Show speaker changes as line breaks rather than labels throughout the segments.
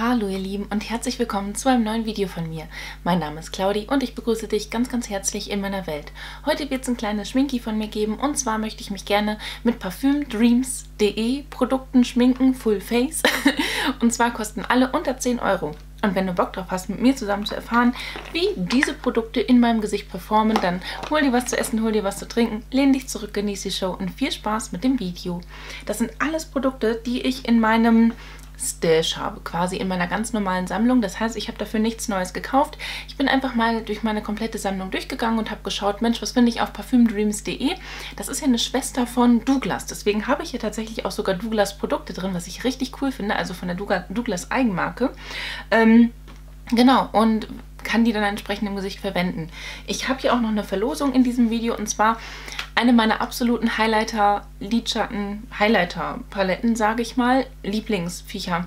Hallo ihr Lieben und herzlich willkommen zu einem neuen Video von mir. Mein Name ist Claudi und ich begrüße dich ganz ganz herzlich in meiner Welt. Heute wird es ein kleines Schminki von mir geben und zwar möchte ich mich gerne mit parfümdreams.de Produkten schminken, Full Face. und zwar kosten alle unter 10 Euro. Und wenn du Bock drauf hast, mit mir zusammen zu erfahren, wie diese Produkte in meinem Gesicht performen, dann hol dir was zu essen, hol dir was zu trinken, lehn dich zurück, genieße die Show und viel Spaß mit dem Video. Das sind alles Produkte, die ich in meinem Stash habe, quasi in meiner ganz normalen Sammlung. Das heißt, ich habe dafür nichts Neues gekauft. Ich bin einfach mal durch meine komplette Sammlung durchgegangen und habe geschaut, Mensch, was finde ich auf parfümdreams.de? Das ist ja eine Schwester von Douglas. Deswegen habe ich hier tatsächlich auch sogar Douglas Produkte drin, was ich richtig cool finde, also von der Douglas Eigenmarke. Ähm, genau, und kann die dann entsprechend im Gesicht verwenden. Ich habe hier auch noch eine Verlosung in diesem Video und zwar eine meiner absoluten Highlighter, Lidschatten, Highlighter-Paletten, sage ich mal, Lieblingsviecher.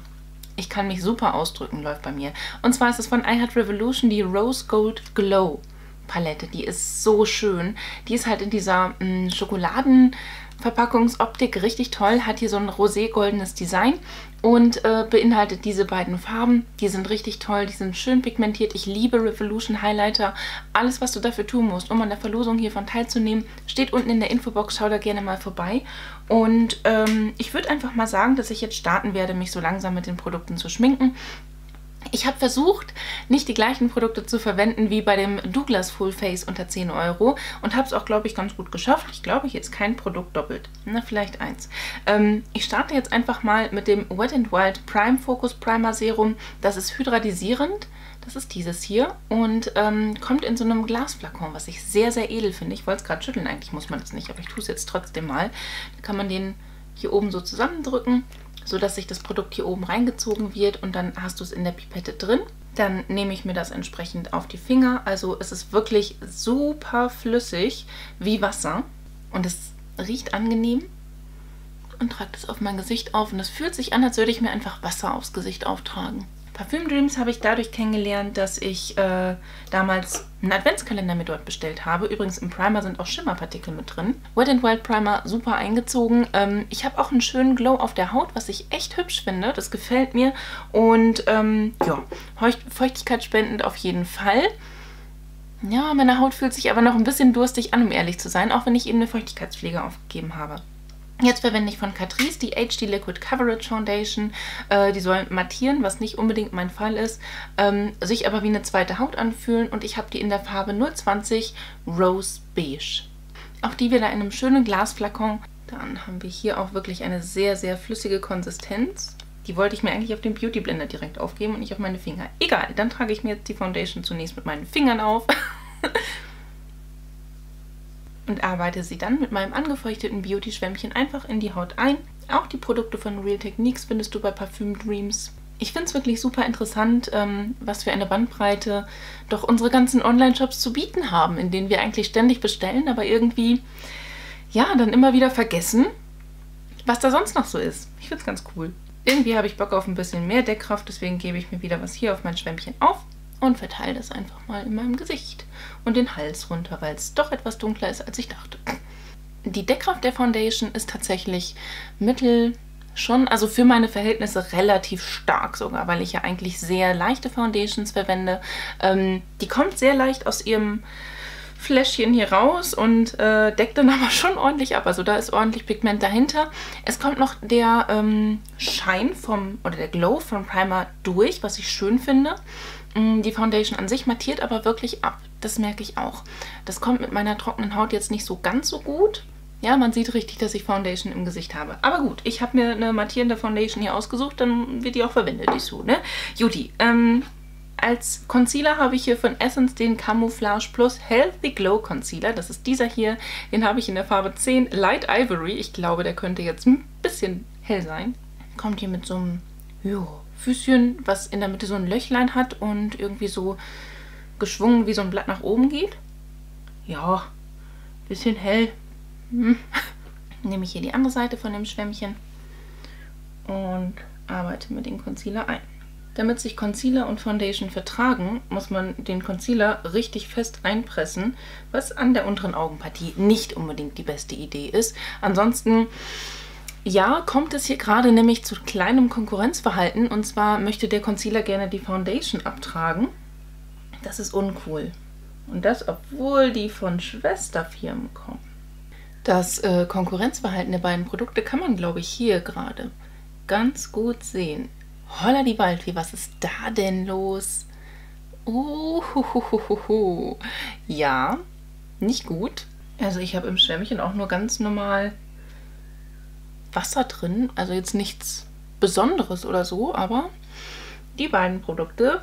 Ich kann mich super ausdrücken, läuft bei mir. Und zwar ist es von I Had Revolution die Rose Gold Glow Palette. Die ist so schön. Die ist halt in dieser mh, mm, Schokoladen- Verpackungsoptik richtig toll, hat hier so ein rosé-goldenes Design und äh, beinhaltet diese beiden Farben. Die sind richtig toll, die sind schön pigmentiert. Ich liebe Revolution Highlighter. Alles, was du dafür tun musst, um an der Verlosung hiervon teilzunehmen, steht unten in der Infobox. Schau da gerne mal vorbei. Und ähm, ich würde einfach mal sagen, dass ich jetzt starten werde, mich so langsam mit den Produkten zu schminken. Ich habe versucht, nicht die gleichen Produkte zu verwenden wie bei dem Douglas Full Face unter 10 Euro und habe es auch, glaube ich, ganz gut geschafft. Ich glaube, hier ist kein Produkt doppelt. Na, vielleicht eins. Ähm, ich starte jetzt einfach mal mit dem Wet n Wild Prime Focus Primer Serum. Das ist hydradisierend. Das ist dieses hier und ähm, kommt in so einem Glasflakon, was ich sehr, sehr edel finde. Ich wollte es gerade schütteln, eigentlich muss man das nicht, aber ich tue es jetzt trotzdem mal. Da kann man den hier oben so zusammendrücken sodass sich das Produkt hier oben reingezogen wird und dann hast du es in der Pipette drin. Dann nehme ich mir das entsprechend auf die Finger. Also es ist wirklich super flüssig wie Wasser und es riecht angenehm und trage das auf mein Gesicht auf und es fühlt sich an, als würde ich mir einfach Wasser aufs Gesicht auftragen. Parfüm Dreams habe ich dadurch kennengelernt, dass ich äh, damals einen Adventskalender mir dort bestellt habe. Übrigens im Primer sind auch Schimmerpartikel mit drin. Wet n Wild Primer super eingezogen. Ähm, ich habe auch einen schönen Glow auf der Haut, was ich echt hübsch finde. Das gefällt mir. Und ähm, ja, feuchtigkeitsspendend auf jeden Fall. Ja, meine Haut fühlt sich aber noch ein bisschen durstig an, um ehrlich zu sein, auch wenn ich eben eine Feuchtigkeitspflege aufgegeben habe. Jetzt verwende ich von Catrice die HD Liquid Coverage Foundation. Äh, die soll mattieren, was nicht unbedingt mein Fall ist, ähm, sich aber wie eine zweite Haut anfühlen und ich habe die in der Farbe 020 Rose Beige. Auch die wieder in einem schönen Glasflakon. Dann haben wir hier auch wirklich eine sehr, sehr flüssige Konsistenz. Die wollte ich mir eigentlich auf den Beauty Blender direkt aufgeben und nicht auf meine Finger. Egal, dann trage ich mir jetzt die Foundation zunächst mit meinen Fingern auf. und arbeite sie dann mit meinem angefeuchteten Beauty-Schwämmchen einfach in die Haut ein. Auch die Produkte von Real Techniques findest du bei Parfüm Dreams. Ich finde es wirklich super interessant, ähm, was für eine Bandbreite doch unsere ganzen Online-Shops zu bieten haben, in denen wir eigentlich ständig bestellen, aber irgendwie, ja, dann immer wieder vergessen, was da sonst noch so ist. Ich finde es ganz cool. Irgendwie habe ich Bock auf ein bisschen mehr Deckkraft, deswegen gebe ich mir wieder was hier auf mein Schwämmchen auf und verteile das einfach mal in meinem Gesicht und den Hals runter, weil es doch etwas dunkler ist, als ich dachte. Die Deckkraft der Foundation ist tatsächlich mittel schon, also für meine Verhältnisse relativ stark sogar, weil ich ja eigentlich sehr leichte Foundations verwende. Ähm, die kommt sehr leicht aus ihrem Fläschchen hier raus und äh, deckt dann aber schon ordentlich ab. Also da ist ordentlich Pigment dahinter. Es kommt noch der ähm, Schein vom, oder der Glow vom Primer durch, was ich schön finde. Mm, die Foundation an sich mattiert aber wirklich ab. Das merke ich auch. Das kommt mit meiner trockenen Haut jetzt nicht so ganz so gut. Ja, man sieht richtig, dass ich Foundation im Gesicht habe. Aber gut, ich habe mir eine mattierende Foundation hier ausgesucht, dann wird die auch verwendet, die so, ne? Juti, ähm, als Concealer habe ich hier von Essence den Camouflage Plus Healthy Glow Concealer. Das ist dieser hier. Den habe ich in der Farbe 10 Light Ivory. Ich glaube, der könnte jetzt ein bisschen hell sein. Kommt hier mit so einem, jo, Füßchen, was in der Mitte so ein Löchlein hat und irgendwie so geschwungen wie so ein Blatt nach oben geht. Ja, bisschen hell. Hm. Nehme ich hier die andere Seite von dem Schwämmchen und arbeite mit dem Concealer ein. Damit sich Concealer und Foundation vertragen, muss man den Concealer richtig fest einpressen, was an der unteren Augenpartie nicht unbedingt die beste Idee ist. Ansonsten Ja, kommt es hier gerade nämlich zu kleinem Konkurrenzverhalten. Und zwar möchte der Concealer gerne die Foundation abtragen. Das ist uncool. Und das, obwohl die von Schwesterfirmen kommen. Das äh, Konkurrenzverhalten der beiden Produkte kann man, glaube ich, hier gerade ganz gut sehen. Holla die Waldfee, was ist da denn los? Uhuhuhuhu. Ja, nicht gut. Also ich habe im Schwämmchen auch nur ganz normal Wasser drin. Also jetzt nichts Besonderes oder so, aber die beiden Produkte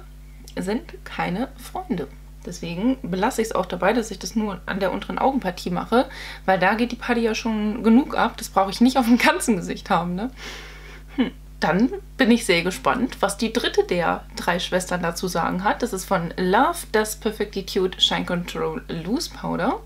sind keine Freunde. Deswegen belasse ich es auch dabei, dass ich das nur an der unteren Augenpartie mache, weil da geht die Party ja schon genug ab. Das brauche ich nicht auf dem ganzen Gesicht haben, ne? Hm. Dann bin ich sehr gespannt, was die dritte der drei Schwestern dazu sagen hat. Das ist von Love das Perfectitude Shine Control Loose Powder.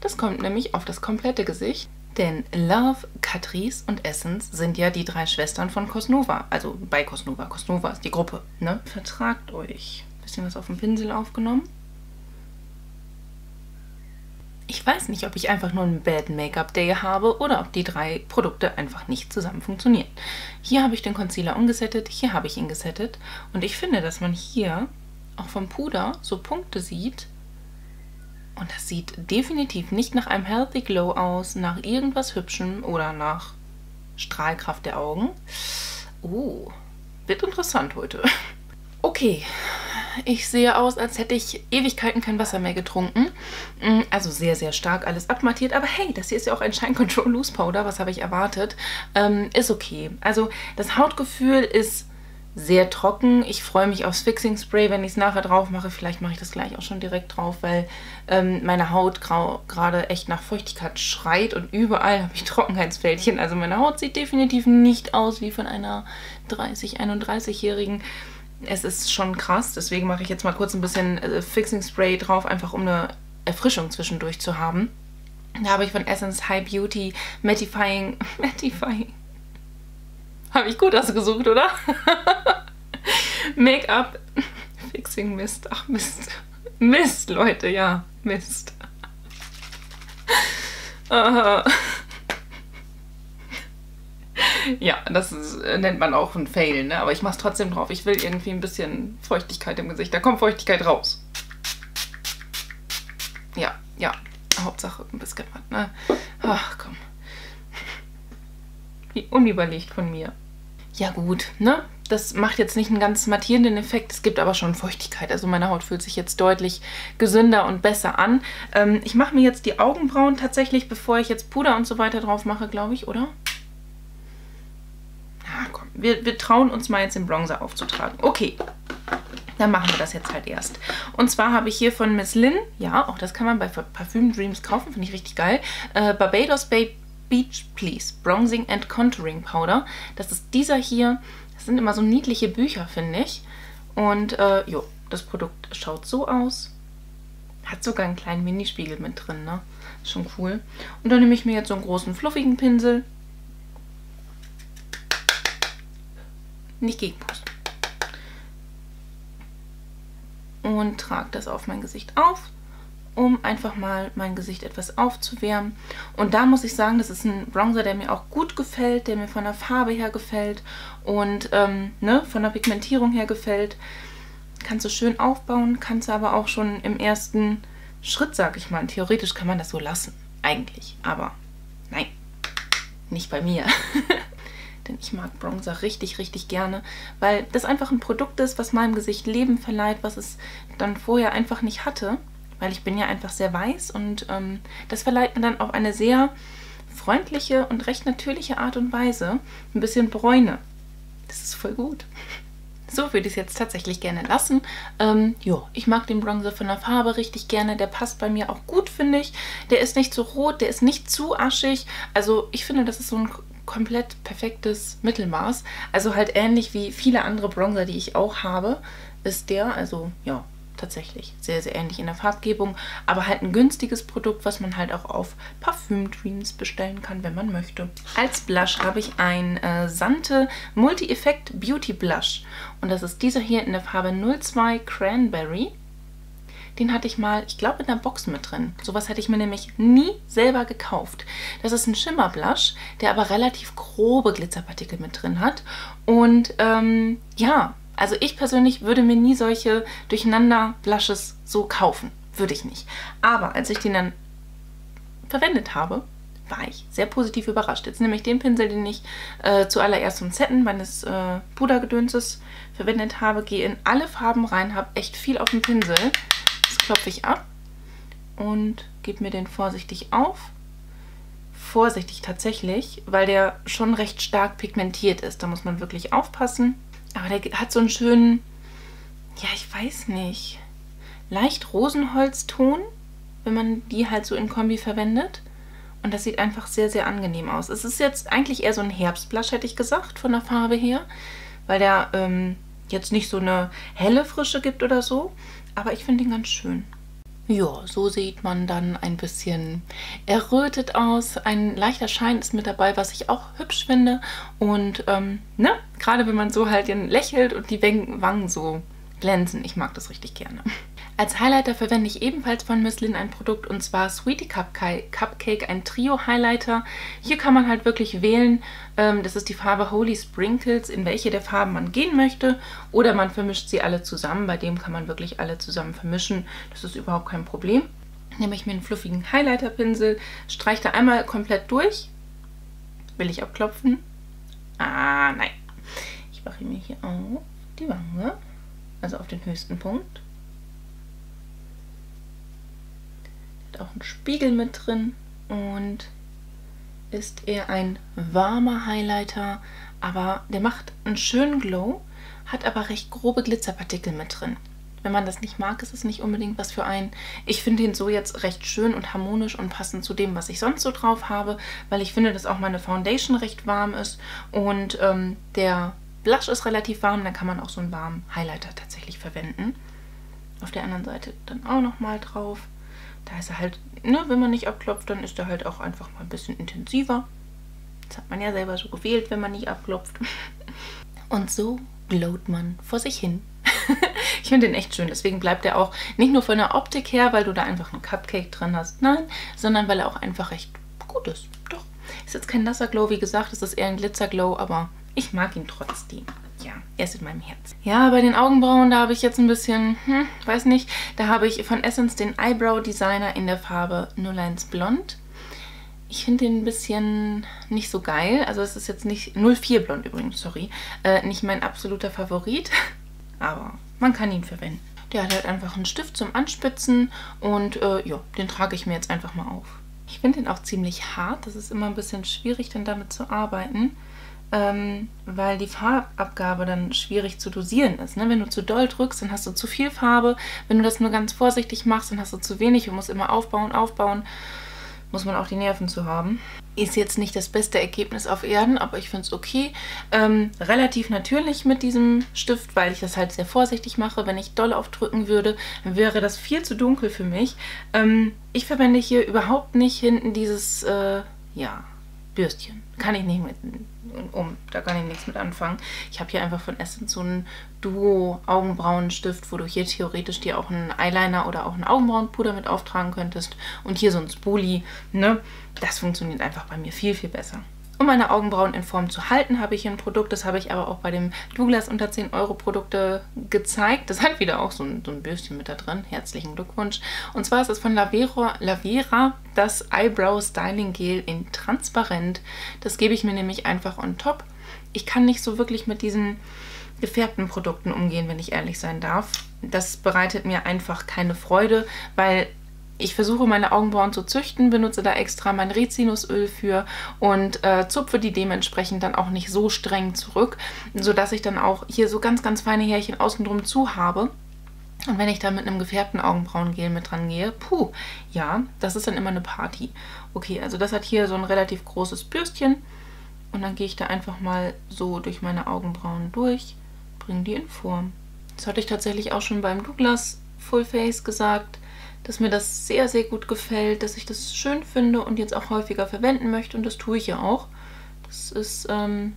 Das kommt nämlich auf das komplette Gesicht. Denn Love, Catrice und Essence sind ja die drei Schwestern von Cosnova. Also bei Cosnova. Cosnova ist die Gruppe. Ne? Vertragt euch. Bisschen was auf dem Pinsel aufgenommen. Ich weiß nicht, ob ich einfach nur einen Bad Make-up Day habe oder ob die drei Produkte einfach nicht zusammen funktionieren. Hier habe ich den Concealer umgesettet, hier habe ich ihn gesettet und ich finde, dass man hier auch vom Puder so Punkte sieht und das sieht definitiv nicht nach einem Healthy Glow aus, nach irgendwas Hübschem oder nach Strahlkraft der Augen. Oh, wird interessant heute. Okay, ich sehe aus, als hätte ich Ewigkeiten kein Wasser mehr getrunken. Mm, also sehr, sehr stark alles abmattiert. Aber hey, das hier ist ja auch ein Shine Control Loose Powder. Was habe ich erwartet? Ähm, ist okay. Also das Hautgefühl ist sehr trocken. Ich freue mich aufs Fixing Spray, wenn ich es nachher drauf mache. Vielleicht mache ich das gleich auch schon direkt drauf, weil ähm, meine Haut gerade echt nach Feuchtigkeit schreit und überall habe ich Trockenheitsfältchen. Also meine Haut sieht definitiv nicht aus wie von einer 30-, 31-Jährigen es ist schon krass. Deswegen mache ich jetzt mal kurz ein bisschen äh, Fixing Spray drauf, einfach um eine Erfrischung zwischendurch zu haben. Da habe ich von Essence High Beauty Mattifying. Mattifying. Habe ich gut ausgesucht, oder? Make-up Fixing Mist. Ach, Mist. Mist, Leute, ja. Mist. uh. Ja, das ist, äh, nennt man auch ein Fail, ne? Aber ich mache es trotzdem drauf. Ich will irgendwie ein bisschen Feuchtigkeit im Gesicht. Da kommt Feuchtigkeit raus. Ja, ja. Hauptsache ein bisschen was, ne? Ach, komm. Wie unüberlegt von mir. Ja gut, ne? Das macht jetzt nicht einen ganz mattierenden Effekt, es gibt aber schon Feuchtigkeit. Also meine Haut fühlt sich jetzt deutlich gesünder und besser an. Ähm, ich mache mir jetzt die Augenbrauen tatsächlich, bevor ich jetzt Puder und so weiter drauf mache, glaube ich, oder? Wir, wir trauen uns mal jetzt den Bronzer aufzutragen. Okay, dann machen wir das jetzt halt erst. Und zwar habe ich hier von Miss Lynn, ja, auch das kann man bei Parfüm Dreams kaufen, finde ich richtig geil, äh, Barbados Bay Beach Please Bronzing and Contouring Powder. Das ist dieser hier. Das sind immer so niedliche Bücher, finde ich. Und äh, jo, das Produkt schaut so aus. Hat sogar einen kleinen Minispiegel mit drin, ne? Schon cool. Und dann nehme ich mir jetzt so einen großen fluffigen Pinsel nicht gegenpusten. Und trage das auf mein Gesicht auf, um einfach mal mein Gesicht etwas aufzuwärmen. Und da muss ich sagen, das ist ein Bronzer, der mir auch gut gefällt, der mir von der Farbe her gefällt und ähm, ne, von der Pigmentierung her gefällt. Kannst du schön aufbauen, kannst du aber auch schon im ersten Schritt, sag ich mal, theoretisch kann man das so lassen, eigentlich. Aber nein, nicht bei mir. denn ich mag Bronzer richtig, richtig gerne, weil das einfach ein Produkt ist, was meinem Gesicht Leben verleiht, was es dann vorher einfach nicht hatte, weil ich bin ja einfach sehr weiß und ähm, das verleiht mir dann auf eine sehr freundliche und recht natürliche Art und Weise ein bisschen Bräune. Das ist voll gut. So würde ich es jetzt tatsächlich gerne lassen. Ähm, jo, ich mag den Bronzer von der Farbe richtig gerne. Der passt bei mir auch gut, finde ich. Der ist nicht zu rot, der ist nicht zu aschig. Also ich finde, das ist so ein komplett perfektes Mittelmaß. Also halt ähnlich wie viele andere Bronzer, die ich auch habe, ist der, also ja, tatsächlich sehr, sehr ähnlich in der Farbgebung, aber halt ein günstiges Produkt, was man halt auch auf Parfüm Dreams bestellen kann, wenn man möchte. Als Blush habe ich ein äh, Sante Multi-Effekt Beauty Blush und das ist dieser hier in der Farbe 02 Cranberry. Den hatte ich mal, ich glaube, in der Box mit drin. Sowas hätte ich mir nämlich nie selber gekauft. Das ist ein Schimmerblush, der aber relativ grobe Glitzerpartikel mit drin hat. Und ähm, ja, also ich persönlich würde mir nie solche Durcheinander-Blushes so kaufen. Würde ich nicht. Aber als ich den dann verwendet habe, war ich sehr positiv überrascht. Jetzt nehme ich den Pinsel, den ich äh, zuallererst zum Setten meines äh, Pudergedönses verwendet habe, gehe in alle Farben rein, habe echt viel auf dem Pinsel. Das klopfe ich ab und gebe mir den vorsichtig auf. Vorsichtig tatsächlich, weil der schon recht stark pigmentiert ist. Da muss man wirklich aufpassen. Aber der hat so einen schönen, ja, ich weiß nicht, leicht Rosenholzton, wenn man die halt so in Kombi verwendet. Und das sieht einfach sehr, sehr angenehm aus. Es ist jetzt eigentlich eher so ein Herbstblush, hätte ich gesagt, von der Farbe her. Weil der ähm, jetzt nicht so eine helle Frische gibt oder so. Aber ich finde ihn ganz schön. Ja, so sieht man dann ein bisschen errötet aus. Ein leichter Schein ist mit dabei, was ich auch hübsch finde. Und ähm, ne, gerade wenn man so halt lächelt und die Wangen so glänzen. Ich mag das richtig gerne. Als Highlighter verwende ich ebenfalls von Misslin ein Produkt und zwar Sweetie Cupcake, ein Trio-Highlighter. Hier kann man halt wirklich wählen, ähm, das ist die Farbe Holy Sprinkles, in welche der Farben man gehen möchte oder man vermischt sie alle zusammen. Bei dem kann man wirklich alle zusammen vermischen, das ist überhaupt kein Problem. Nehme ich mir einen fluffigen Highlighter-Pinsel, streiche da einmal komplett durch. Will ich abklopfen? Ah, nein. Ich mache mir hier auf die Wange, also auf den höchsten Punkt. Auch einen Spiegel mit drin und ist eher ein warmer Highlighter, aber der macht einen schönen Glow, hat aber recht grobe Glitzerpartikel mit drin. Wenn man das nicht mag, ist es nicht unbedingt was für einen. Ich finde ihn so jetzt recht schön und harmonisch und passend zu dem, was ich sonst so drauf habe, weil ich finde, dass auch meine Foundation recht warm ist und ähm, der Blush ist relativ warm, dann kann man auch so einen warmen Highlighter tatsächlich verwenden. Auf der anderen Seite dann auch nochmal drauf. Da ist er halt, ne, wenn man nicht abklopft, dann ist er halt auch einfach mal ein bisschen intensiver. Das hat man ja selber so gewählt, wenn man nicht abklopft. Und so glowt man vor sich hin. ich finde den echt schön. Deswegen bleibt er auch nicht nur von der Optik her, weil du da einfach einen Cupcake drin hast. Nein, sondern weil er auch einfach recht gut ist. Doch. Ist jetzt kein nasser Glow, wie gesagt. Es ist eher ein Glitzerglow, aber ich mag ihn trotzdem ja, er ist in meinem Herz. Ja, bei den Augenbrauen, da habe ich jetzt ein bisschen, hm, weiß nicht, da habe ich von Essence den Eyebrow Designer in der Farbe 01 Blond. Ich finde den ein bisschen nicht so geil. Also es ist jetzt nicht 04 Blond übrigens, sorry. Äh, nicht mein absoluter Favorit, aber man kann ihn verwenden. Der hat halt einfach einen Stift zum Anspitzen und äh, ja, den trage ich mir jetzt einfach mal auf. Ich finde den auch ziemlich hart. Das ist immer ein bisschen schwierig, dann damit zu arbeiten ähm, weil die Farbabgabe dann schwierig zu dosieren ist. Ne? Wenn du zu doll drückst, dann hast du zu viel Farbe. Wenn du das nur ganz vorsichtig machst, dann hast du zu wenig und musst immer aufbauen, aufbauen. Muss man auch die Nerven zu haben. Ist jetzt nicht das beste Ergebnis auf Erden, aber ich finde es okay. Ähm, relativ natürlich mit diesem Stift, weil ich das halt sehr vorsichtig mache. Wenn ich doll aufdrücken würde, wäre das viel zu dunkel für mich. Ähm, ich verwende hier überhaupt nicht hinten dieses, äh, ja, Bürstchen. Kann ich nicht mit um. Da kann ich nichts mit anfangen. Ich habe hier einfach von Essence so einen Duo-Augenbrauenstift, wo du hier theoretisch dir auch einen Eyeliner oder auch einen Augenbrauenpuder mit auftragen könntest. Und hier so ein Spoolie. Ne? Das funktioniert einfach bei mir viel, viel besser. Um meine Augenbrauen in Form zu halten, habe ich hier ein Produkt. Das habe ich aber auch bei dem Douglas unter 10 Euro Produkte gezeigt. Das hat wieder auch so ein, so ein Bürstchen mit da drin. Herzlichen Glückwunsch. Und zwar ist es von Lavera, das Eyebrow Styling Gel in transparent. Das gebe ich mir nämlich einfach on top. Ich kann nicht so wirklich mit diesen gefärbten Produkten umgehen, wenn ich ehrlich sein darf. Das bereitet mir einfach keine Freude, weil ich versuche meine Augenbrauen zu züchten, benutze da extra mein Rizinusöl für und äh, zupfe die dementsprechend dann auch nicht so streng zurück, sodass ich dann auch hier so ganz, ganz feine Härchen außen drum zu habe. Und wenn ich da mit einem gefärbten Augenbrauengel mit dran gehe, puh, ja, das ist dann immer eine Party. Okay, also das hat hier so ein relativ großes Bürstchen. Und dann gehe ich da einfach mal so durch meine Augenbrauen durch, bringe die in Form. Das hatte ich tatsächlich auch schon beim Douglas Full Face gesagt dass mir das sehr, sehr gut gefällt, dass ich das schön finde und jetzt auch häufiger verwenden möchte und das tue ich ja auch. Das ist ähm,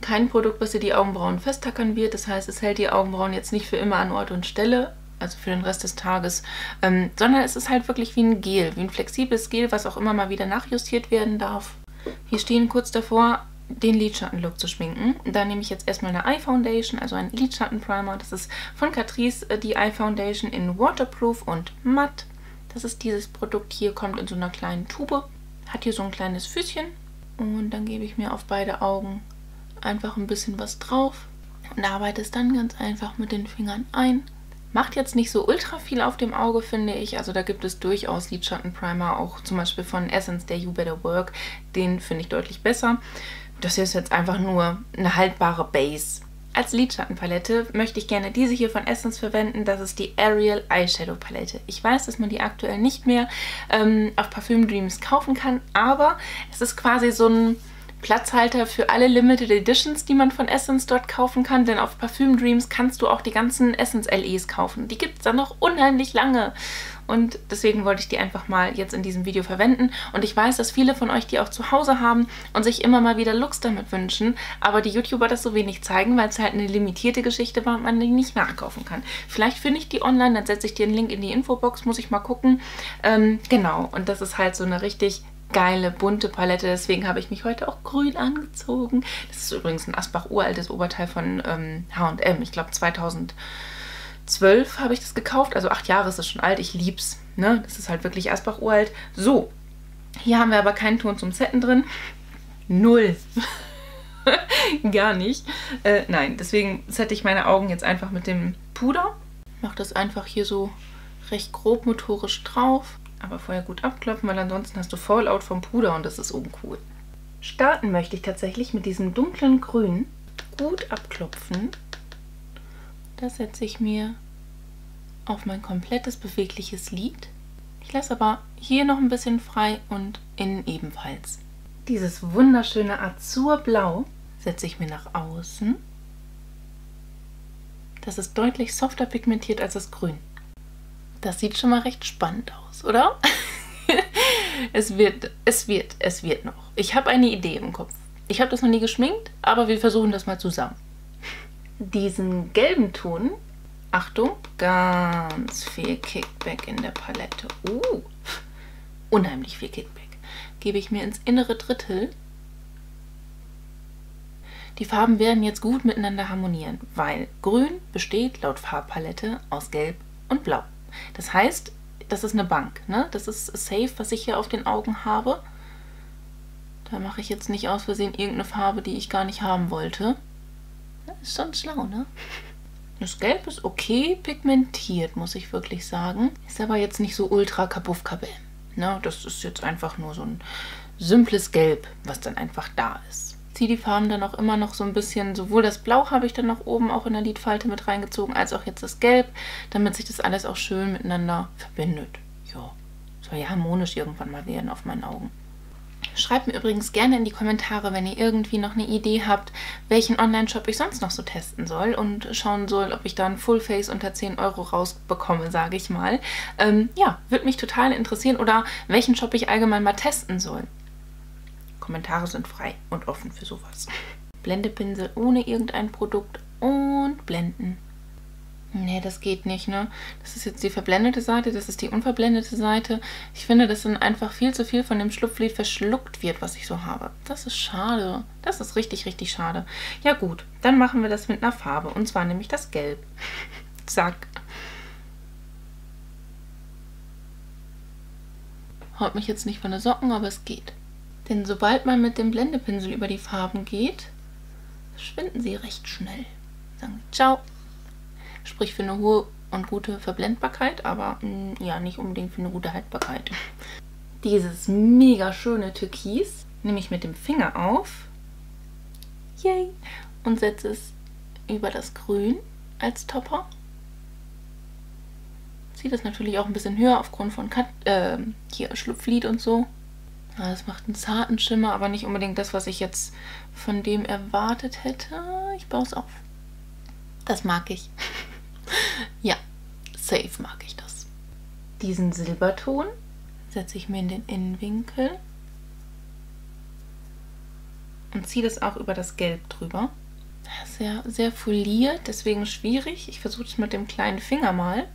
kein Produkt, was dir die Augenbrauen festtackern wird. Das heißt, es hält die Augenbrauen jetzt nicht für immer an Ort und Stelle also für den Rest des Tages, ähm, sondern es ist halt wirklich wie ein Gel, wie ein flexibles Gel, was auch immer mal wieder nachjustiert werden darf. Wir stehen kurz davor, den Lidschattenlook zu schminken. Da nehme ich jetzt erstmal eine Eye Foundation, also einen Lidschattenprimer. Das ist von Catrice äh, die Eye Foundation in Waterproof und Matt. Das ist dieses Produkt hier, kommt in so einer kleinen Tube. Hat hier so ein kleines Füßchen. Und dann gebe ich mir auf beide Augen einfach ein bisschen was drauf und arbeite es dann ganz einfach mit den Fingern ein. Macht jetzt nicht so ultra viel auf dem Auge, finde ich. Also da gibt es durchaus Lidschattenprimer, auch zum Beispiel von Essence, der You Better Work. Den finde ich deutlich besser. Das hier ist jetzt einfach nur eine haltbare Base. Als Lidschattenpalette möchte ich gerne diese hier von Essence verwenden. Das ist die Ariel Eyeshadow Palette. Ich weiß, dass man die aktuell nicht mehr ähm, auf Parfüm Dreams kaufen kann, aber es ist quasi so ein Platzhalter für alle Limited Editions, die man von Essence dort kaufen kann, denn auf Parfüm Dreams kannst du auch die ganzen Essence LEs kaufen. Die gibt es dann noch unheimlich lange und deswegen wollte ich die einfach mal jetzt in diesem Video verwenden und ich weiß, dass viele von euch die auch zu Hause haben und sich immer mal wieder Looks damit wünschen, aber die YouTuber das so wenig zeigen, weil es halt eine limitierte Geschichte war und man die nicht nachkaufen kann. Vielleicht finde ich die online, dann setze ich dir einen Link in die Infobox, muss ich mal gucken. Ähm, genau, und das ist halt so eine richtig geile, bunte Palette. Deswegen habe ich mich heute auch grün angezogen. Das ist übrigens ein Asbach uraltes Oberteil von ähm, H&M. Ich glaube 2012 habe ich das gekauft. Also acht Jahre ist es schon alt. Ich lieb's. Ne? Das ist halt wirklich Asbach uralt. So, hier haben wir aber keinen Ton zum Setten drin. Null. Gar nicht. Äh, nein, deswegen sette ich meine Augen jetzt einfach mit dem Puder. Mache das einfach hier so recht grob motorisch drauf. Aber vorher gut abklopfen, weil ansonsten hast du Fallout vom Puder und das ist uncool. Starten möchte ich tatsächlich mit diesem dunklen Grün. Gut abklopfen. Das setze ich mir auf mein komplettes bewegliches Lid. Ich lasse aber hier noch ein bisschen frei und innen ebenfalls. Dieses wunderschöne Azurblau setze ich mir nach außen. Das ist deutlich softer pigmentiert als das Grün. Das sieht schon mal recht spannend aus, oder? es wird, es wird, es wird noch. Ich habe eine Idee im Kopf. Ich habe das noch nie geschminkt, aber wir versuchen das mal zusammen. Diesen gelben Ton, Achtung, ganz viel Kickback in der Palette. Uh, unheimlich viel Kickback. Gebe ich mir ins innere Drittel. Die Farben werden jetzt gut miteinander harmonieren, weil Grün besteht laut Farbpalette aus Gelb und Blau. Das heißt, das ist eine Bank. Ne? Das ist safe, was ich hier auf den Augen habe. Da mache ich jetzt nicht aus Versehen irgendeine Farbe, die ich gar nicht haben wollte. Das ist schon schlau, ne? Das Gelb ist okay pigmentiert, muss ich wirklich sagen. Ist aber jetzt nicht so ultra kabuff-kabell. Ne? Das ist jetzt einfach nur so ein simples Gelb, was dann einfach da ist ziehe die Farben dann auch immer noch so ein bisschen, sowohl das Blau habe ich dann noch oben auch in der Lidfalte mit reingezogen, als auch jetzt das Gelb, damit sich das alles auch schön miteinander verbindet. Ja, soll ja harmonisch irgendwann mal werden auf meinen Augen. Schreibt mir übrigens gerne in die Kommentare, wenn ihr irgendwie noch eine Idee habt, welchen Online-Shop ich sonst noch so testen soll und schauen soll, ob ich da ein Fullface unter 10 Euro rausbekomme, sage ich mal. Ähm, ja, würde mich total interessieren oder welchen Shop ich allgemein mal testen soll. Kommentare sind frei und offen für sowas. Blendepinsel ohne irgendein Produkt und blenden. Nee, das geht nicht, ne? Das ist jetzt die verblendete Seite, das ist die unverblendete Seite. Ich finde, dass dann einfach viel zu viel von dem Schlupflied verschluckt wird, was ich so habe. Das ist schade. Das ist richtig, richtig schade. Ja gut, dann machen wir das mit einer Farbe. Und zwar nämlich das Gelb. Zack. Haut mich jetzt nicht von der Socken, aber es geht. Denn sobald man mit dem Blendepinsel über die Farben geht, verschwinden sie recht schnell. Sagen Ciao. Sprich für eine hohe und gute Verblendbarkeit, aber mh, mm, ja, nicht unbedingt für eine gute Haltbarkeit. Dieses mega schöne Türkis nehme ich mit dem Finger auf. Yay! Und setze es über das Grün als Topper. Ziehe das natürlich auch ein bisschen höher aufgrund von Cut, äh, hier Schlupflied und so. Ja, es macht einen zarten Schimmer, aber nicht unbedingt das, was ich jetzt von dem erwartet hätte. Ich baue es auf. Das mag ich. Ja, safe mag ich das. Diesen Silberton setze ich mir in den Innenwinkel und ziehe das auch über das Gelb drüber. Sehr, sehr foliert, deswegen schwierig. Ich versuche es mit dem kleinen Finger mal.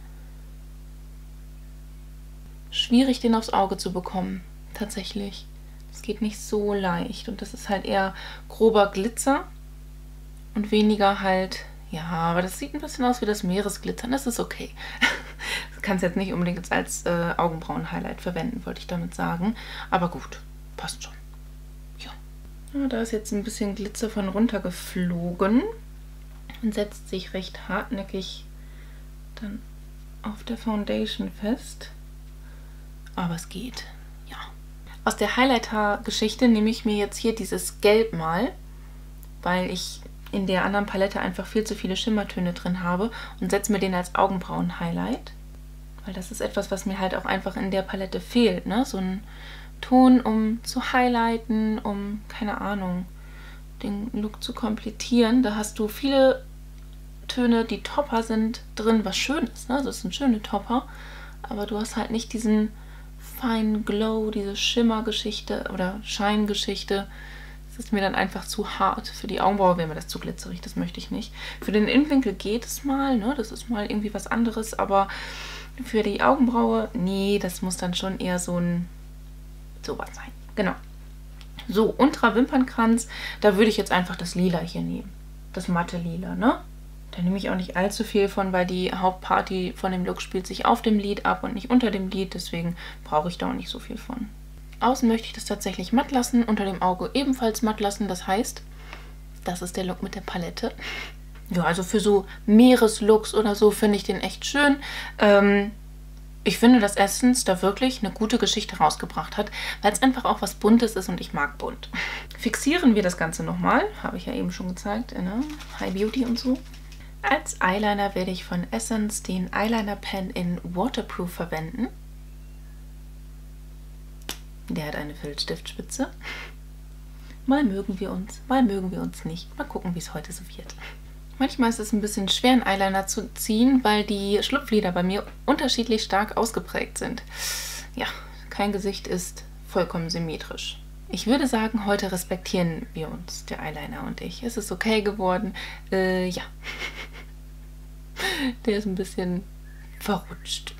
schwierig, den aufs Auge zu bekommen. Tatsächlich. Es geht nicht so leicht. Und das ist halt eher grober Glitzer und weniger halt, ja, aber das sieht ein bisschen aus wie das Meeresglitzern. Das ist okay. Das kannst jetzt nicht unbedingt als äh, Augenbrauen-Highlight verwenden, wollte ich damit sagen. Aber gut, passt schon. Ja. ja. Da ist jetzt ein bisschen Glitzer von runter geflogen und setzt sich recht hartnäckig dann auf der Foundation fest. Aber es geht, ja. Aus der Highlighter-Geschichte nehme ich mir jetzt hier dieses Gelb mal, weil ich in der anderen Palette einfach viel zu viele Schimmertöne drin habe und setze mir den als Augenbrauen-Highlight. Weil das ist etwas, was mir halt auch einfach in der Palette fehlt, ne? So ein Ton, um zu highlighten, um, keine Ahnung, den Look zu komplettieren. Da hast du viele Töne, die Topper sind drin, was schön ist, ne? Das sind schöne Topper. Aber du hast halt nicht diesen feinen Glow, diese Schimmergeschichte oder Scheingeschichte. Das ist mir dann einfach zu hart. Für die Augenbraue wäre mir das zu glitzerig, das möchte ich nicht. Für den Innenwinkel geht es mal, ne? Das ist mal irgendwie was anderes, aber für die Augenbraue, nee, das muss dann schon eher so ein sowas sein. Genau. So, unterer Wimpernkranz, da würde ich jetzt einfach das Lila hier nehmen. Das matte Lila, ne? Da nehme ich auch nicht allzu viel von, weil die Hauptparty von dem Look spielt sich auf dem Lid ab und nicht unter dem Lid. Deswegen brauche ich da auch nicht so viel von. Außen möchte ich das tatsächlich matt lassen, unter dem Auge ebenfalls matt lassen. Das heißt, das ist der Look mit der Palette. Ja, also für so Meereslooks oder so finde ich den echt schön. Ähm, ich finde, dass Essence da wirklich eine gute Geschichte rausgebracht hat, weil es einfach auch was Buntes ist und ich mag bunt. Fixieren wir das Ganze nochmal, habe ich ja eben schon gezeigt, ne? High Beauty und so. Als Eyeliner werde ich von Essence den Eyeliner Pen in Waterproof verwenden. Der hat eine Filzstiftspitze. Mal mögen wir uns, mal mögen wir uns nicht. Mal gucken, wie es heute so wird. Manchmal ist es ein bisschen schwer, einen Eyeliner zu ziehen, weil die Schlupflider bei mir unterschiedlich stark ausgeprägt sind. Ja, kein Gesicht ist vollkommen symmetrisch. Ich würde sagen, heute respektieren wir uns, der Eyeliner und ich. Es ist okay geworden. Äh, ja. Der ist ein bisschen verrutscht.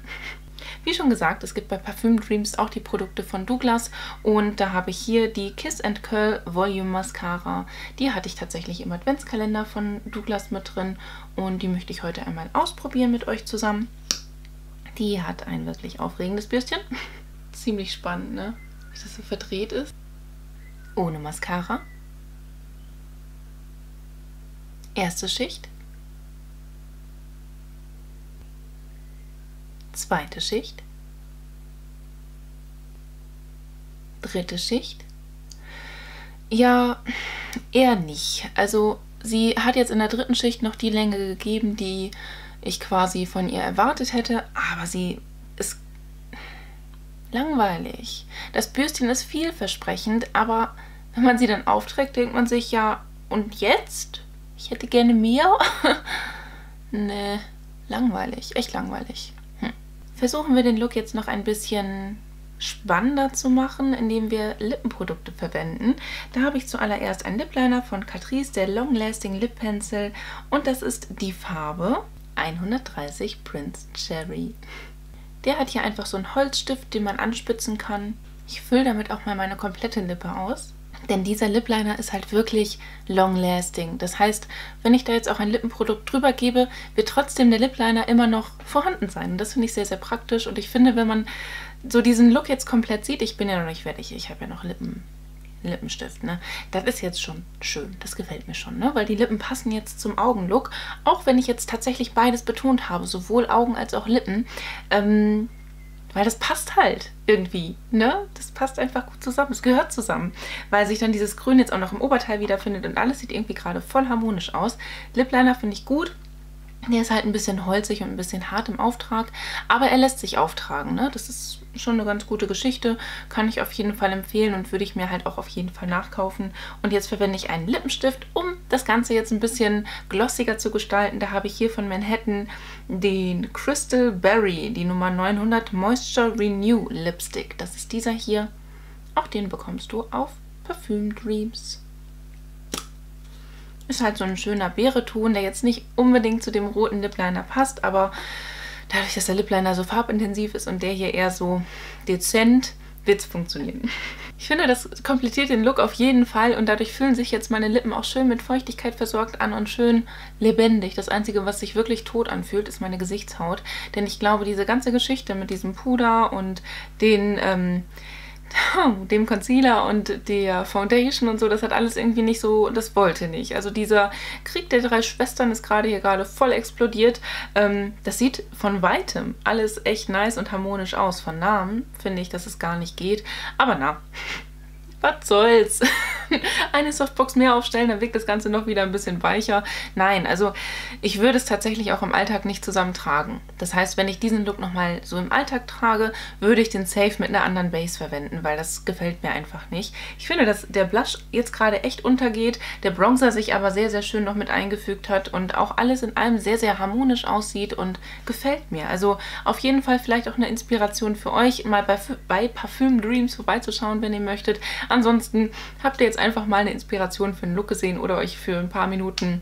Wie schon gesagt, es gibt bei Parfüm Dreams auch die Produkte von Douglas und da habe ich hier die Kiss and Curl Volume Mascara. Die hatte ich tatsächlich im Adventskalender von Douglas mit drin und die möchte ich heute einmal ausprobieren mit euch zusammen. Die hat ein wirklich aufregendes Bürstchen. Ziemlich spannend, ne? Wie das so verdreht ist. Ohne Mascara. Erste Schicht. Zweite Schicht, dritte Schicht. Ja, eher nicht. Also sie hat jetzt in der dritten Schicht noch die Länge gegeben, die ich quasi von ihr erwartet hätte, aber sie ist langweilig. Das Bürstchen ist vielversprechend, aber wenn man sie dann aufträgt, denkt man sich ja, und jetzt? Ich hätte gerne mehr. nee, langweilig, echt langweilig versuchen wir den Look jetzt noch ein bisschen spannender zu machen, indem wir Lippenprodukte verwenden. Da habe ich zuallererst einen Lip Liner von Catrice, der Long Lasting Lip Pencil und das ist die Farbe 130 Prince Cherry. Der hat hier einfach so einen Holzstift, den man anspitzen kann. Ich fülle damit auch mal meine komplette Lippe aus. Denn dieser Lip Liner ist halt wirklich long lasting. Das heißt, wenn ich da jetzt auch ein Lippenprodukt drüber gebe, wird trotzdem der Lip Liner immer noch vorhanden sein. Und das finde ich sehr, sehr praktisch. Und ich finde, wenn man so diesen Look jetzt komplett sieht, ich bin ja noch nicht fertig, ich habe ja noch Lippen, Lippenstift, ne? Das ist jetzt schon schön. Das gefällt mir schon, ne? Weil die Lippen passen jetzt zum Augenlook. Auch wenn ich jetzt tatsächlich beides betont habe, sowohl Augen als auch Lippen. Ähm, weil das passt halt irgendwie, ne? Das passt einfach gut zusammen. Es gehört zusammen. Weil sich dann dieses Grün jetzt auch noch im Oberteil wiederfindet und alles sieht irgendwie gerade voll harmonisch aus. Lip Liner finde ich gut. Der ist halt ein bisschen holzig und ein bisschen hart im Auftrag, aber er lässt sich auftragen. Ne? Das ist schon eine ganz gute Geschichte, kann ich auf jeden Fall empfehlen und würde ich mir halt auch auf jeden Fall nachkaufen. Und jetzt verwende ich einen Lippenstift, um das Ganze jetzt ein bisschen glossiger zu gestalten. Da habe ich hier von Manhattan den Crystal Berry, die Nummer 900 Moisture Renew Lipstick. Das ist dieser hier. Auch den bekommst du auf Parfüm Dreams. Ist halt so ein schöner Beereton, der jetzt nicht unbedingt zu dem roten Lip Liner passt, aber dadurch, dass der Lip Liner so farbintensiv ist und der hier eher so dezent, wird es funktionieren. Ich finde, das komplettiert den Look auf jeden Fall und dadurch fühlen sich jetzt meine Lippen auch schön mit Feuchtigkeit versorgt an und schön lebendig. Das Einzige, was sich wirklich tot anfühlt, ist meine Gesichtshaut. Denn ich glaube, diese ganze Geschichte mit diesem Puder und den... Ähm, dem Concealer und der Foundation und so, das hat alles irgendwie nicht so, das wollte nicht. Also dieser Krieg der drei Schwestern ist gerade hier gerade voll explodiert. Ähm, das sieht von weitem alles echt nice und harmonisch aus. Von Namen finde ich, dass es gar nicht geht. Aber na, was soll's. Eine Softbox mehr aufstellen, dann wirkt das Ganze noch wieder ein bisschen weicher. Nein, also ich würde es tatsächlich auch im Alltag nicht zusammen tragen. Das heißt, wenn ich diesen Look nochmal so im Alltag trage, würde ich den Safe mit einer anderen Base verwenden, weil das gefällt mir einfach nicht. Ich finde, dass der Blush jetzt gerade echt untergeht, der Bronzer sich aber sehr, sehr schön noch mit eingefügt hat und auch alles in allem sehr, sehr harmonisch aussieht und gefällt mir. Also auf jeden Fall vielleicht auch eine Inspiration für euch, mal bei, bei Parfüm Dreams vorbeizuschauen, wenn ihr möchtet. Ansonsten habt ihr jetzt einfach mal eine Inspiration für einen Look gesehen oder euch für ein paar Minuten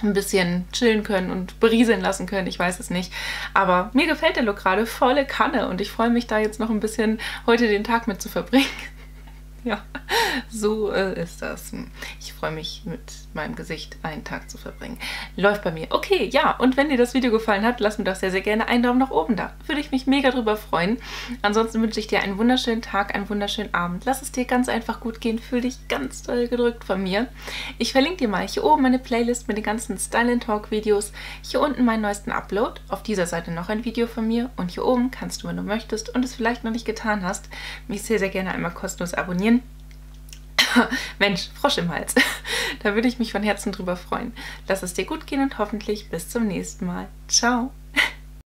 ein bisschen chillen können und berieseln lassen können. Ich weiß es nicht. Aber mir gefällt der Look gerade volle Kanne und ich freue mich da jetzt noch ein bisschen heute den Tag mit zu verbringen. Ja, so äh, ist das. Ich freue mich, mit meinem Gesicht einen Tag zu verbringen. Läuft bei mir. Okay, ja, und wenn dir das Video gefallen hat, lass mir doch sehr, sehr gerne einen Daumen nach oben da. Würde ich mich mega drüber freuen. Ansonsten wünsche ich dir einen wunderschönen Tag, einen wunderschönen Abend. Lass es dir ganz einfach gut gehen. Fühl dich ganz toll gedrückt von mir. Ich verlinke dir mal hier oben meine Playlist mit den ganzen Style Talk Videos. Hier unten meinen neuesten Upload. Auf dieser Seite noch ein Video von mir. Und hier oben kannst du, wenn du möchtest und es vielleicht noch nicht getan hast, mich sehr, sehr gerne einmal kostenlos abonnieren Mensch, Frosch im Hals. da würde ich mich von Herzen drüber freuen. Lass es dir gut gehen und hoffentlich bis zum nächsten Mal. Ciao.